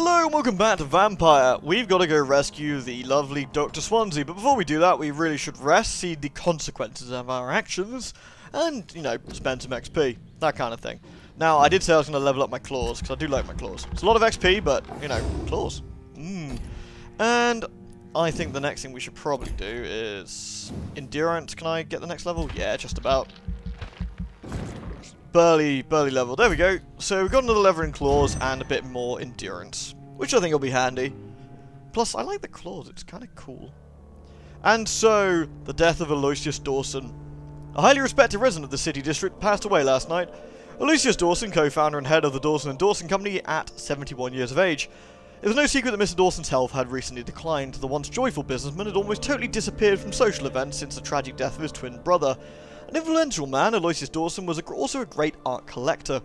Hello and welcome back to Vampyr. We've got to go rescue the lovely Dr. Swansea, but before we do that, we really should rest, see the consequences of our actions, and, you know, spend some XP. That kind of thing. Now, I did say I was going to level up my claws, because I do like my claws. It's a lot of XP, but, you know, claws. Mmm. And I think the next thing we should probably do is... Endurance. Can I get the next level? Yeah, just about. Burly, burly level. There we go. So we've got another lever in claws and a bit more endurance, which I think will be handy. Plus, I like the claws. It's kind of cool. And so, the death of Aloysius Dawson. A highly respected resident of the city district passed away last night. Aloysius Dawson, co-founder and head of the Dawson & Dawson Company at 71 years of age. It was no secret that Mr. Dawson's health had recently declined. The once joyful businessman had almost totally disappeared from social events since the tragic death of his twin brother. An influential man, Aloysius Dawson was also a great art collector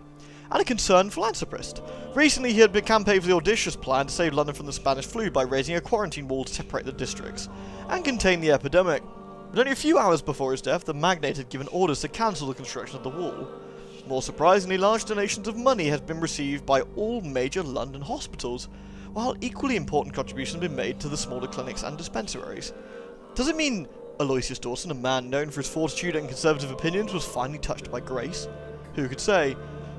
and a concerned philanthropist. Recently, he had been campaigning for the audacious plan to save London from the Spanish flu by raising a quarantine wall to separate the districts and contain the epidemic. But only a few hours before his death, the magnate had given orders to cancel the construction of the wall. More surprisingly, large donations of money had been received by all major London hospitals, while equally important contributions have been made to the smaller clinics and dispensaries. Does it mean Aloysius Dawson, a man known for his fortitude and conservative opinions, was finally touched by grace. Who could say?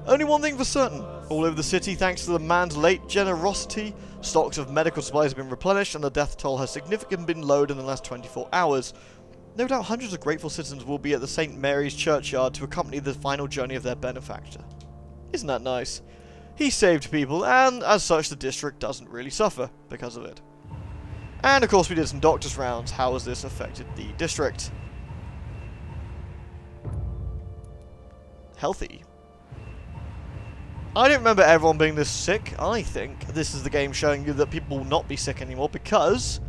Only one thing for certain. All over the city, thanks to the man's late generosity, stocks of medical supplies have been replenished and the death toll has significantly been lowered in the last 24 hours. No doubt hundreds of grateful citizens will be at the St. Mary's churchyard to accompany the final journey of their benefactor. Isn't that nice? He saved people, and as such the district doesn't really suffer because of it. And of course we did some doctor's rounds. How has this affected the district? Healthy. I don't remember everyone being this sick. I think this is the game showing you that people will not be sick anymore because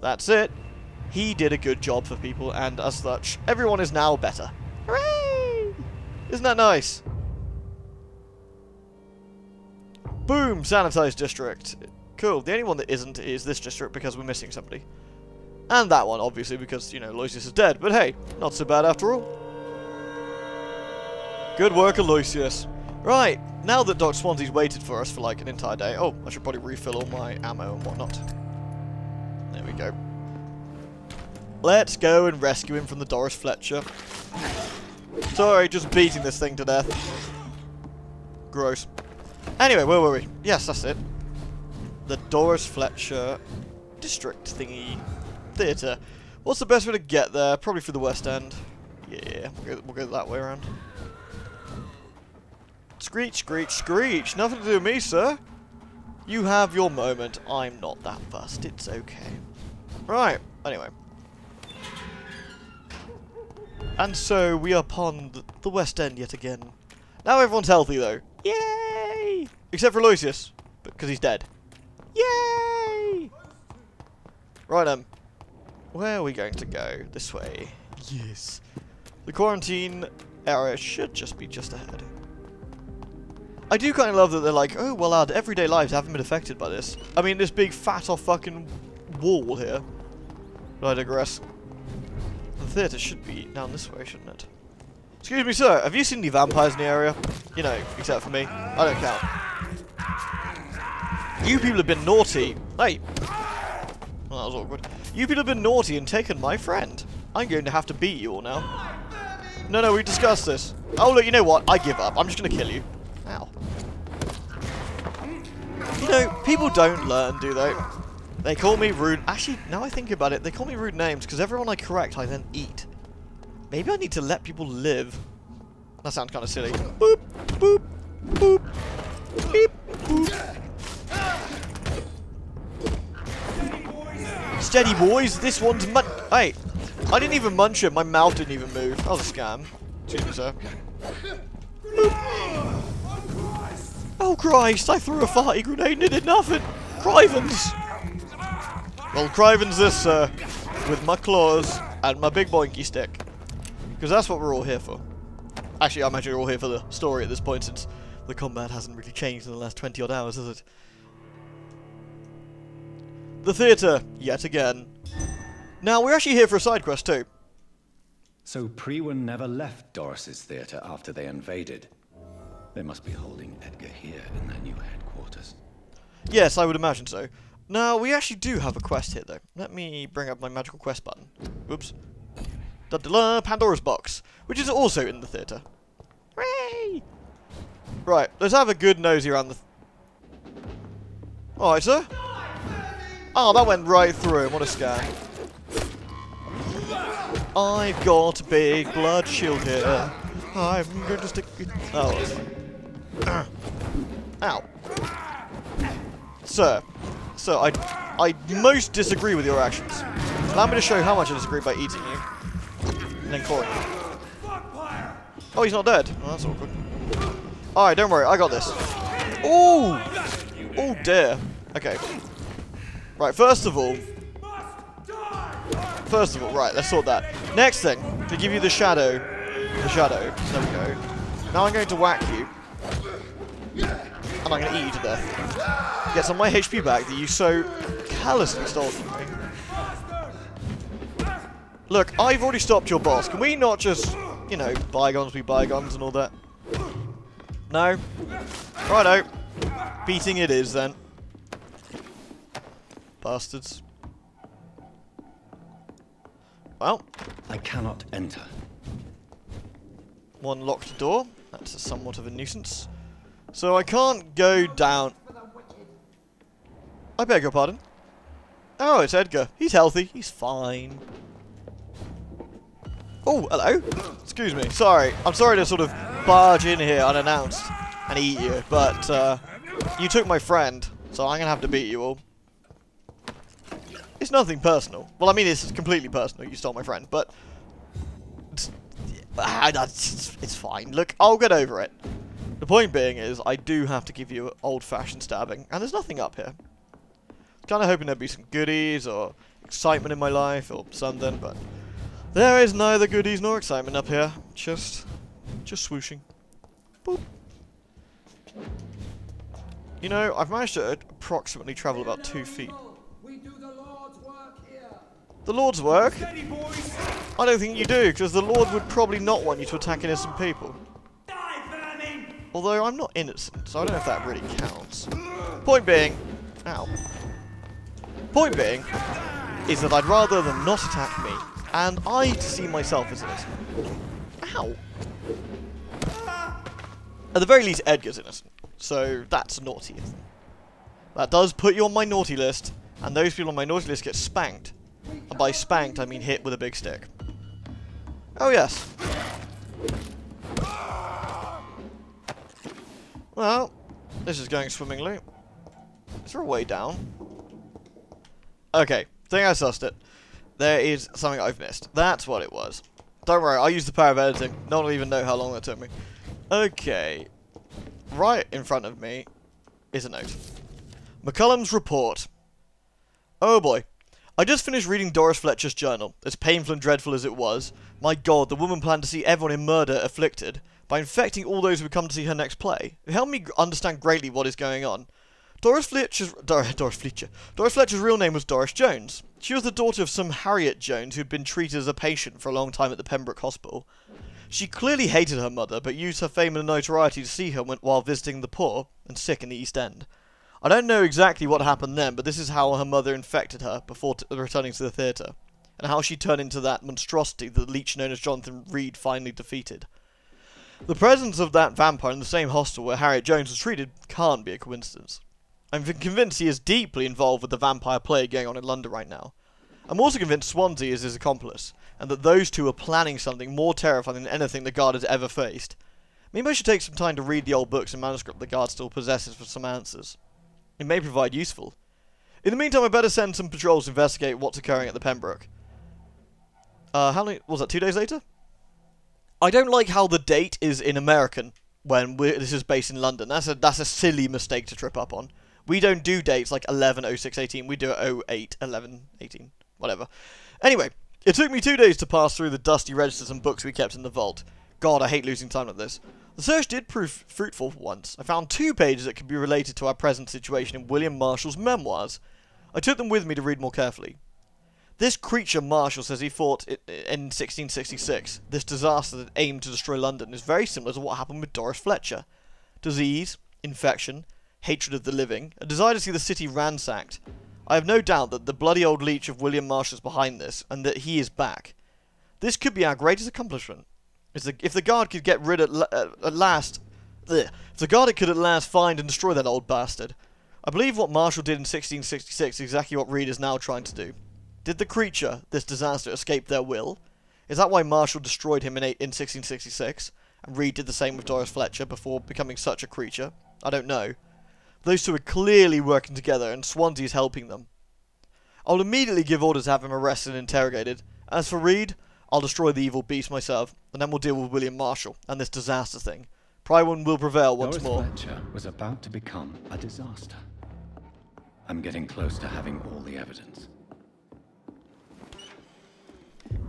that's it. He did a good job for people and as such, everyone is now better. Hooray! Isn't that nice? Boom! Sanitized district. Cool. The only one that isn't is this district because we're missing somebody. And that one, obviously, because, you know, Aloysius is dead. But hey, not so bad after all. Good work, Aloysius. Right, now that Doc Swansea's waited for us for like an entire day. Oh, I should probably refill all my ammo and whatnot. There we go. Let's go and rescue him from the Doris Fletcher. Sorry, just beating this thing to death. Gross. Anyway, where were we? Yes, that's it the Doris Fletcher district thingy theatre. What's the best way to get there? Probably through the West End. Yeah, we'll go, we'll go that way around. Screech, screech, screech! Nothing to do with me, sir. You have your moment. I'm not that fussed. It's okay. Right. Anyway. And so we are upon the West End yet again. Now everyone's healthy, though. Yay! Except for Aloysius, because he's dead. Yay! Right, um, where are we going to go? This way. Yes. The quarantine area should just be just ahead. I do kind of love that they're like, oh, well, our everyday lives haven't been affected by this. I mean, this big fat off fucking wall here. But I digress. The theatre should be down this way, shouldn't it? Excuse me, sir, have you seen any vampires in the area? You know, except for me. I don't count. You people have been naughty. Hey. Well, that was awkward. You people have been naughty and taken my friend. I'm going to have to beat you all now. No, no, we discussed this. Oh, look, you know what? I give up. I'm just going to kill you. Ow. You know, people don't learn, do they? They call me rude. Actually, now I think about it, they call me rude names because everyone I correct, I then eat. Maybe I need to let people live. That sounds kind of silly. Boop, boop, boop, beep, Steady, boys. This one's mun- Hey, I didn't even munch it. My mouth didn't even move. That was a scam. Excuse me, sir. Oh, Christ. I threw a farty grenade and it did nothing. Crivens. Well, Crivens this, sir. With my claws and my big boinky stick. Because that's what we're all here for. Actually, I imagine we're all here for the story at this point since the combat hasn't really changed in the last 20 odd hours, has it? The theatre, yet again. Now, we're actually here for a side quest too. So Priwen never left Doris's theatre after they invaded. They must be holding Edgar here in their new headquarters. Yes, I would imagine so. Now, we actually do have a quest here, though. Let me bring up my magical quest button. Whoops. Da da da, Pandora's Box, which is also in the theatre. Hooray! Right, let's have a good nosy around the... Alright, sir. Oh, that went right through him. What a scam. I've got a big blood shield here. I'm going to stick it... Oh. Ow. Sir. Sir, I, I most disagree with your actions. Allow me to show how much I disagree by eating you. And then calling. Oh, he's not dead. Oh, that's awkward. Alright, don't worry. I got this. Oh! Oh, dear. Okay. Right, first of all... First of all, right, let's sort that. Next thing, to give you the shadow. The shadow. There we go. Now I'm going to whack you. And I'm going to eat you to death. Get some of my HP back that you so callously stole from me. Look, I've already stopped your boss. Can we not just, you know, bygones be bygones and all that? No? Righto. Beating it is, then. Bastards. Well, I cannot enter. one locked door. That's somewhat of a nuisance. So I can't go down... I beg your pardon? Oh, it's Edgar. He's healthy. He's fine. Oh, hello. Excuse me. Sorry. I'm sorry to sort of barge in here unannounced and eat you, but uh, you took my friend, so I'm going to have to beat you all. It's nothing personal. Well, I mean, it's completely personal. You stole my friend, but... It's, fine. Look, I'll get over it. The point being is, I do have to give you old-fashioned stabbing, and there's nothing up here. Kind of hoping there'd be some goodies or excitement in my life or something, but there is neither goodies nor excitement up here. Just, just swooshing. Boop. You know, I've managed to approximately travel about two feet. We do the Lord's work here. The Lord's work? I don't think you do, because the Lord would probably not want you to attack innocent people. Although I'm not innocent, so I don't know if that really counts. Point being, ow. Point being, is that I'd rather them not attack me, and I see myself as innocent. Ow. At the very least, Edgar's innocent, so that's naughty. That does put you on my naughty list, and those people on my naughty list get spanked. And by spanked, I mean hit with a big stick. Oh yes. Well, this is going swimmingly. Is there a way down? Okay, think I sussed it. There is something I've missed. That's what it was. Don't worry, I use the power of editing. No one will even know how long that took me. Okay. Right in front of me is a note. McCullum's report. Oh boy. I just finished reading Doris Fletcher's journal. As painful and dreadful as it was, my god, the woman planned to see everyone in murder afflicted by infecting all those who would come to see her next play. It helped me understand greatly what is going on. Doris Fletcher's Dor Doris Fletcher. Doris Fletcher's real name was Doris Jones. She was the daughter of some Harriet Jones who'd been treated as a patient for a long time at the Pembroke Hospital. She clearly hated her mother, but used her fame and notoriety to see her while visiting the poor and sick in the East End. I don't know exactly what happened then, but this is how her mother infected her before returning to the theatre, and how she turned into that monstrosity that the leech known as Jonathan Reid finally defeated. The presence of that vampire in the same hostel where Harriet Jones was treated can't be a coincidence. I'm convinced he is deeply involved with the vampire plague going on in London right now. I'm also convinced Swansea is his accomplice, and that those two are planning something more terrifying than anything the Guard has ever faced. Maybe I should take some time to read the old books and manuscript the Guard still possesses for some answers. It may provide useful. In the meantime, I better send some patrols to investigate what's occurring at the Pembroke. Uh, how many, was that, two days later? I don't like how the date is in American when this is based in London. That's a, that's a silly mistake to trip up on. We don't do dates like 11, 06, 18. We do it 08, 11, 18, whatever. Anyway, it took me two days to pass through the dusty registers and books we kept in the vault. God, I hate losing time like this. The search did prove fruitful for once. I found two pages that could be related to our present situation in William Marshal's memoirs. I took them with me to read more carefully. This creature Marshal says he fought in 1666. This disaster that aimed to destroy London is very similar to what happened with Doris Fletcher. Disease, infection, hatred of the living, a desire to see the city ransacked. I have no doubt that the bloody old leech of William Marshal is behind this, and that he is back. This could be our greatest accomplishment. If the, if the guard could get rid at, uh, at last, ugh, if the guard could at last find and destroy that old bastard. I believe what Marshal did in 1666 is exactly what Reid is now trying to do. Did the creature, this disaster, escape their will? Is that why Marshal destroyed him in, in 1666, and Reid did the same with Doris Fletcher before becoming such a creature? I don't know. Those two are clearly working together, and Swansea is helping them. I'll immediately give orders to have him arrested and interrogated. As for Reid, I'll destroy the evil beast myself, and then we'll deal with William Marshal and this disaster thing. Priwen will prevail once Doris more. Fletcher was about to become a disaster. I'm getting close to having all the evidence.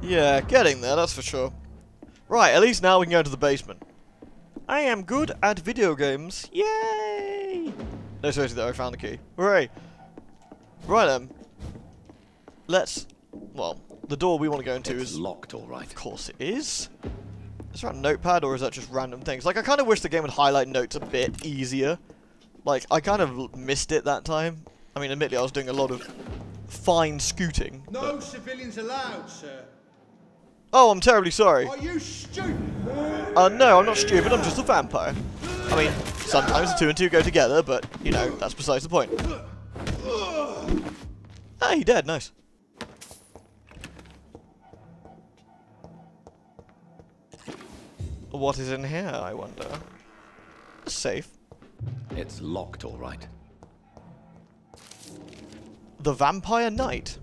Yeah, getting there, that's for sure. Right, at least now we can go to the basement. I am good at video games. Yay! No, seriously though, I found the key. Hooray! Right then. Let's... Well, the door we want to go into It's is... locked, all right. Of course it is. Is that a notepad or is that just random things? Like, I kind of wish the game would highlight notes a bit easier. Like, I kind of missed it that time. I mean, admittedly, I was doing a lot of fine scooting. No civilians allowed, sir. Oh, I'm terribly sorry. Are you stupid? Uh, no, I'm not stupid, I'm just a vampire. I mean, sometimes the two and two go together, but, you know, that's besides the point. Ah, he dead, nice. What is in here, I wonder? A safe. It's locked, all right. The Vampire Knight.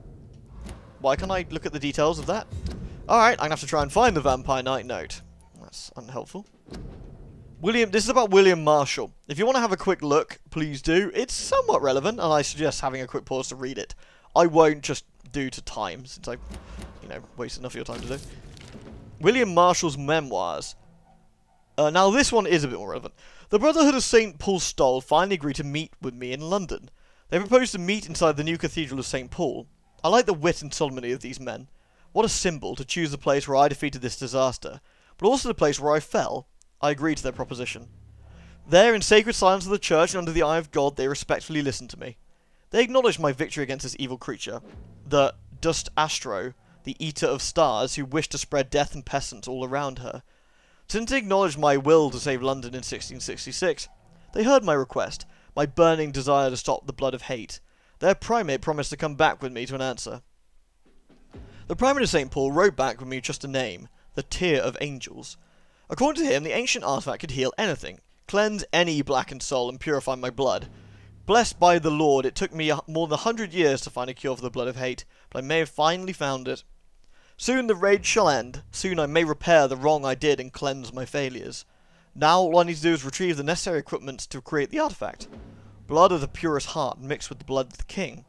Why can't I look at the details of that? Alright, I'm gonna have to try and find the Vampire Knight note. That's unhelpful. William, this is about William Marshal. If you want to have a quick look, please do. It's somewhat relevant, and I suggest having a quick pause to read it. I won't just due to time, since I, you know, wasted enough of your time to do. William Marshal's memoirs. Uh, now, this one is a bit more relevant. The Brotherhood of St. Paul Stole finally agreed to meet with me in London. They proposed to meet inside the new Cathedral of St. Paul. I like the wit and solemnity of these men. What a symbol to choose the place where I defeated this disaster, but also the place where I fell. I agreed to their proposition. There, in sacred silence of the church and under the eye of God, they respectfully listened to me. They acknowledged my victory against this evil creature, the Disastro, the eater of stars who wished to spread death and pestilence all around her. Since they acknowledged my will to save London in 1666, they heard my request, my burning desire to stop the blood of hate. Their primate promised to come back with me to an answer. The primate of St. Paul wrote back with me just a name, the Tear of Angels. According to him, the ancient artifact could heal anything, cleanse any blackened soul, and purify my blood. Blessed by the Lord, it took me more than a hundred years to find a cure for the blood of hate, but I may have finally found it. Soon the rage shall end. Soon I may repair the wrong I did and cleanse my failures. Now all I need to do is retrieve the necessary equipment to create the artifact. Blood of the purest heart mixed with the blood of the king.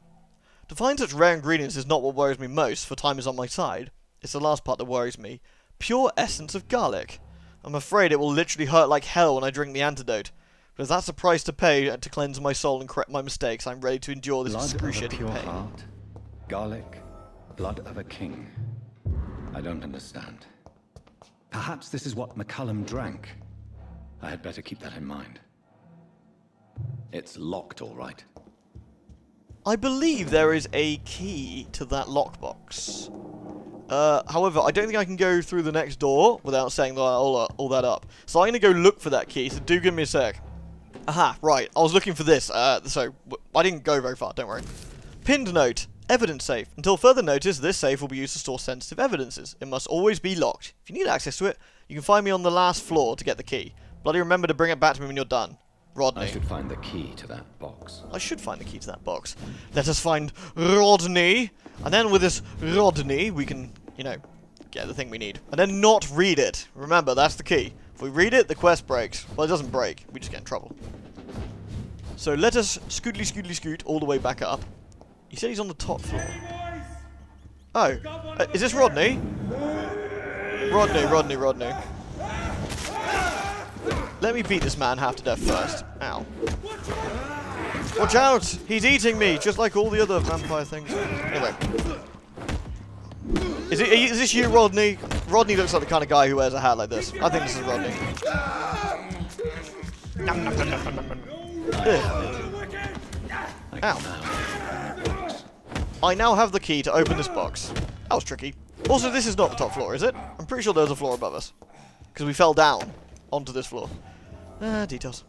To find such rare ingredients is not what worries me most, for time is on my side. It's the last part that worries me. Pure essence of garlic. I'm afraid it will literally hurt like hell when I drink the antidote. But if that's the price to pay to cleanse my soul and correct my mistakes, I'm ready to endure this Blood of a pure pain. heart, garlic, blood of a king. I don't understand. Perhaps this is what McCullum drank. I had better keep that in mind. It's locked, all right. I believe there is a key to that lockbox. Uh, however, I don't think I can go through the next door without saying all, uh, all that up. So I'm going to go look for that key, so do give me a sec. Aha, right, I was looking for this, uh, so I didn't go very far, don't worry. Pinned note, evidence safe. Until further notice, this safe will be used to store sensitive evidences. It must always be locked. If you need access to it, you can find me on the last floor to get the key. Bloody remember to bring it back to me when you're done. Rodney. I should find the key to that box. I should find the key to that box. Let us find Rodney, and then with this Rodney, we can, you know, get the thing we need. And then not read it. Remember, that's the key. If we read it, the quest breaks. Well, it doesn't break. We just get in trouble. So let us scootly scootly scoot all the way back up. He said he's on the top floor. Oh, uh, is this Rodney? Rodney, Rodney, Rodney. Let me beat this man half to death first. Ow. Watch out! He's eating me, just like all the other vampire things. Anyway. Is, it, is this you, Rodney? Rodney looks like the kind of guy who wears a hat like this. I think this is Rodney. Ow. I now have the key to open this box. That was tricky. Also, this is not the top floor, is it? I'm pretty sure there's a floor above us. Because we fell down onto this floor. Ah, details.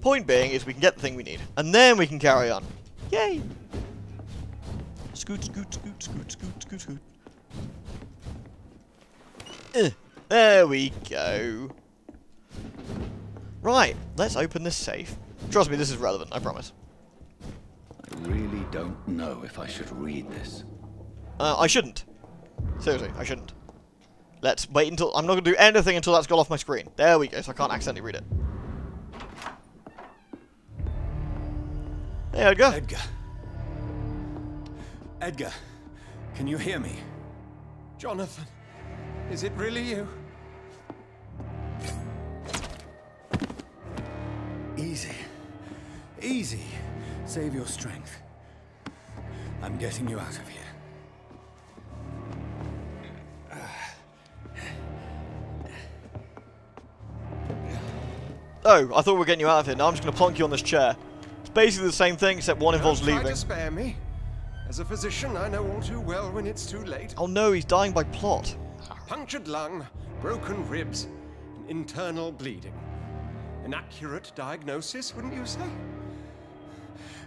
Point being is we can get the thing we need. And then we can carry on. Yay! Scoot, scoot, scoot, scoot, scoot, scoot, scoot. Uh, there we go. Right, let's open this safe. Trust me, this is relevant, I promise. I really don't know if I should read this. Uh, I shouldn't. Seriously, I shouldn't. Let's wait until... I'm not going to do anything until that's gone off my screen. There we go, so I can't accidentally read it. Hey, Edgar. Edgar. Edgar, can you hear me? Jonathan, is it really you? Easy. Easy. Save your strength. I'm getting you out of here. Oh, I thought we were getting you out of here. Now I'm just going to plonk you on this chair. It's basically the same thing, except one involves Don't try leaving. to spare me. As a physician, I know all too well when it's too late. Oh no, he's dying by plot. Punctured lung, broken ribs, and internal bleeding. An accurate diagnosis, wouldn't you say?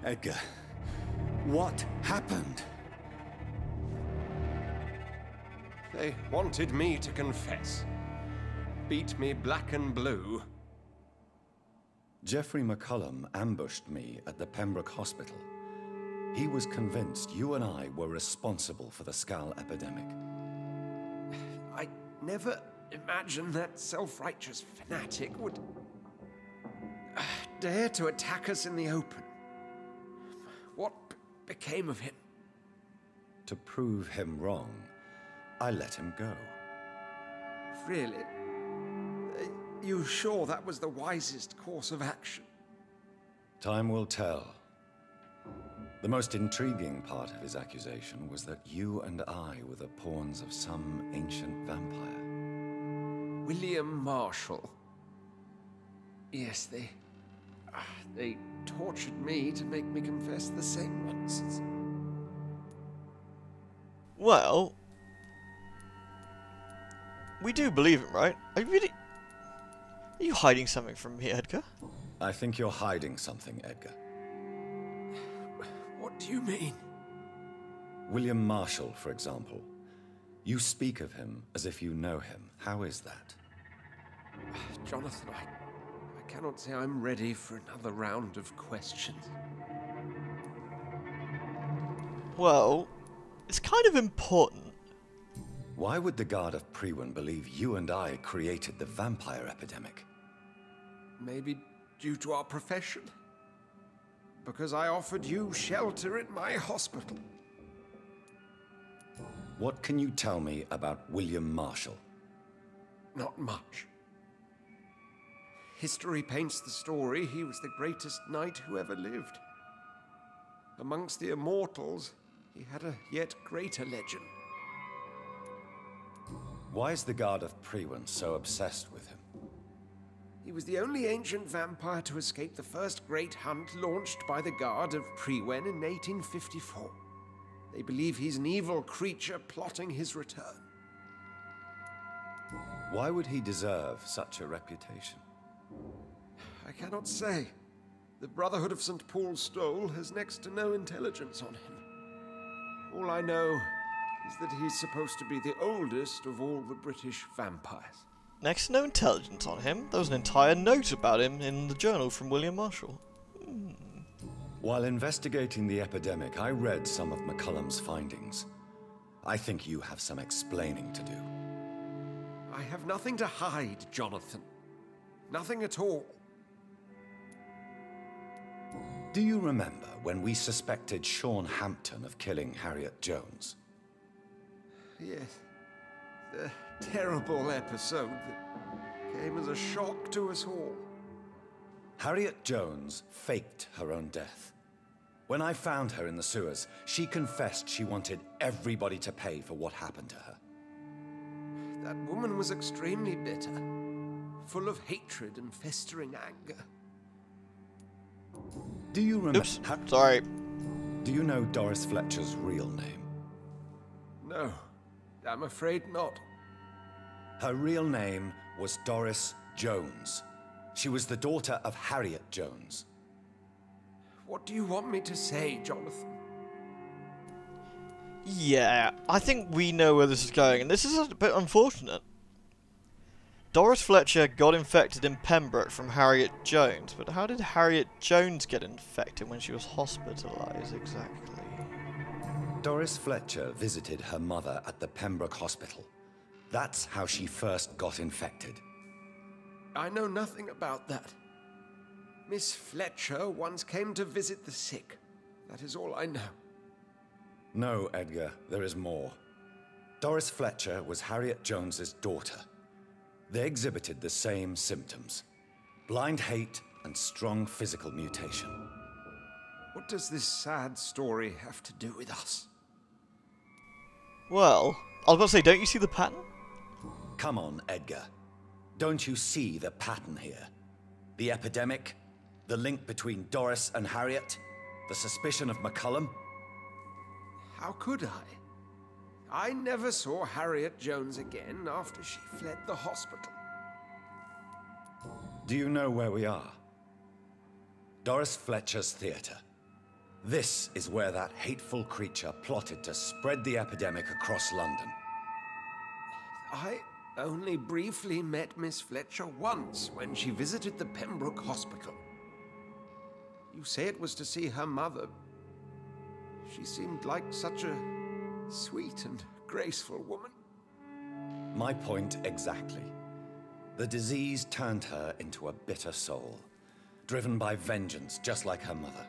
Edgar, what happened? They wanted me to confess. Beat me black and blue. Geoffrey McCullum ambushed me at the Pembroke Hospital. He was convinced you and I were responsible for the Skal epidemic. I never imagined that self righteous fanatic would uh, dare to attack us in the open. What became of him? To prove him wrong, I let him go. Really? Uh, you sure that was the wisest course of action? Time will tell. The most intriguing part of his accusation was that you and I were the pawns of some ancient vampire. William Marshal. Yes, they. Ah, they tortured me to make me confess the same ones. Well, we do believe him, right? I really... Are you hiding something from me, Edgar? I think you're hiding something, Edgar. What do you mean? William Marshal, for example. You speak of him as if you know him. How is that? Jonathan, I, I cannot say I'm ready for another round of questions. Well, it's kind of important. Why would the Guard of Priwen believe you and I created the vampire epidemic? Maybe due to our profession? Because I offered you shelter at my hospital. What can you tell me about William Marshal? Not much. History paints the story he was the greatest knight who ever lived. Amongst the immortals, he had a yet greater legend. Why is the Guard of Priwen so obsessed with him? He was the only ancient vampire to escape the first great hunt launched by the Guard of Priwen in 1854. They believe he's an evil creature plotting his return. Why would he deserve such a reputation? I cannot say. The Brotherhood of St. Paul's Stole has next to no intelligence on him. All I know is that he's supposed to be the oldest of all the British vampires. Next to no intelligence on him, there was an entire note about him in the journal from William Marshal. Hmm. While investigating the epidemic, I read some of McCullum's findings. I think you have some explaining to do. I have nothing to hide, Jonathan. Nothing at all. Do you remember when we suspected Sean Hampton of killing Harriet Jones? Yes. The terrible episode that came as a shock to us all. Harriet Jones faked her own death. When I found her in the sewers, she confessed she wanted everybody to pay for what happened to her. That woman was extremely bitter, full of hatred and festering anger. Do you remember? Oops. Sorry. Do you know Doris Fletcher's real name? No, I'm afraid not. Her real name was Doris Jones. She was the daughter of Harriet Jones. What do you want me to say, Jonathan? Yeah, I think we know where this is going, and this is a bit unfortunate. Doris Fletcher got infected in Pembroke from Harriet Jones, but how did Harriet Jones get infected when she was hospitalized exactly? Doris Fletcher visited her mother at the Pembroke Hospital. That's how she first got infected. I know nothing about that. Miss Fletcher once came to visit the sick. That is all I know. No, Edgar, there is more. Doris Fletcher was Harriet Jones's daughter. They exhibited the same symptoms. Blind hate and strong physical mutation. What does this sad story have to do with us? Well, I was about to say, don't you see the pattern? Come on, Edgar. Don't you see the pattern here? The epidemic, the link between Doris and Harriet, the suspicion of McCullum. How could I? I never saw Harriet Jones again after she fled the hospital. Do you know where we are? Doris Fletcher's theatre. This is where that hateful creature plotted to spread the epidemic across London. I only briefly met Miss Fletcher once when she visited the Pembroke Hospital. You say it was to see her mother. She seemed like such a sweet and graceful woman. My point exactly. The disease turned her into a bitter soul, driven by vengeance just like her mother.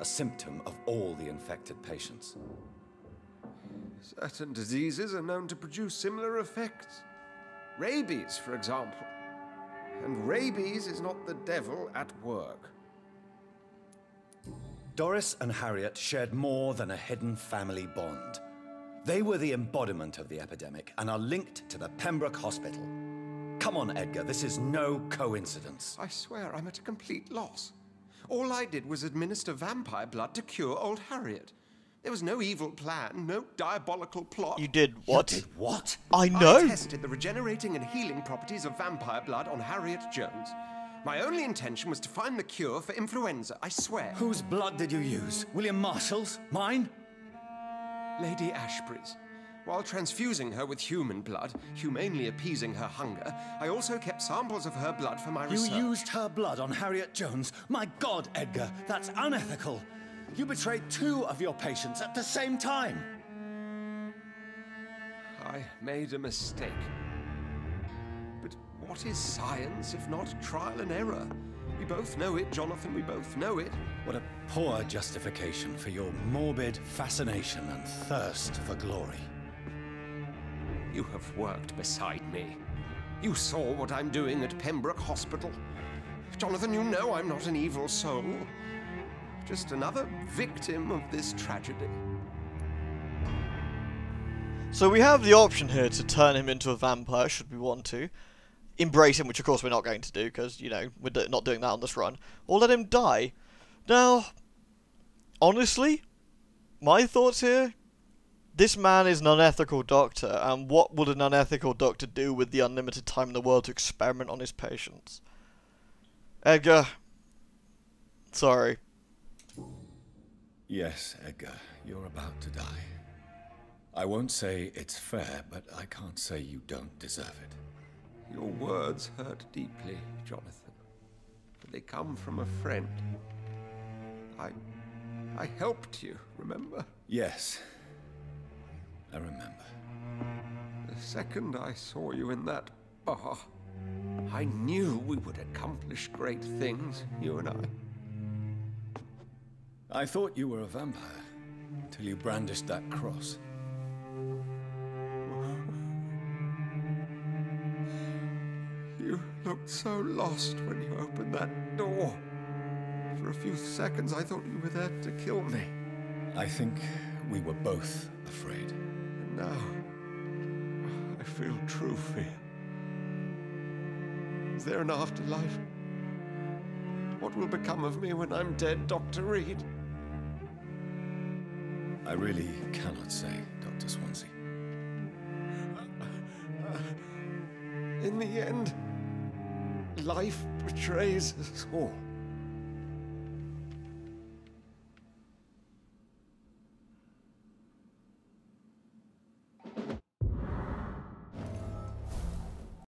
A symptom of all the infected patients. Certain diseases are known to produce similar effects. Rabies, for example. And rabies is not the devil at work. Doris and Harriet shared more than a hidden family bond. They were the embodiment of the epidemic and are linked to the Pembroke Hospital. Come on, Edgar, this is no coincidence. I swear I'm at a complete loss. All I did was administer vampire blood to cure old Harriet. There was no evil plan, no diabolical plot. You did what? Did what? I know. I tested the regenerating and healing properties of vampire blood on Harriet Jones. My only intention was to find the cure for influenza, I swear. Whose blood did you use? William Marshal's? Mine? Lady Ashbury's. While transfusing her with human blood, humanely appeasing her hunger, I also kept samples of her blood for my You research. used her blood on Harriet Jones? My God, Edgar, that's unethical. You betrayed two of your patients at the same time. I made a mistake. But what is science if not trial and error? We both know it, Jonathan, we both know it. What a poor justification for your morbid fascination and thirst for glory. You have worked beside me. You saw what I'm doing at Pembroke Hospital. Jonathan, you know I'm not an evil soul. Just another victim of this tragedy. So we have the option here to turn him into a vampire, should we want to. Embrace him, which of course we're not going to do, because, you know, we're not doing that on this run. Or let him die. Now, honestly, my thoughts here, this man is an unethical doctor, and what would an unethical doctor do with the unlimited time in the world to experiment on his patients? Edgar, sorry. Yes, Edgar, you're about to die. I won't say it's fair, but I can't say you don't deserve it. Your words hurt deeply, Jonathan. But they come from a friend. I. I helped you, remember? Yes, I remember. The second I saw you in that bar, I knew we would accomplish great things, you and I. I thought you were a vampire, till you brandished that cross. Looked so lost when you opened that door. For a few seconds, I thought you were there to kill me. I think we were both afraid. And now, I feel true fear. Is there an afterlife? What what will become of me when I'm dead, Dr. Reid? I really cannot say, Dr. Swansea. In the end, life betrays us all.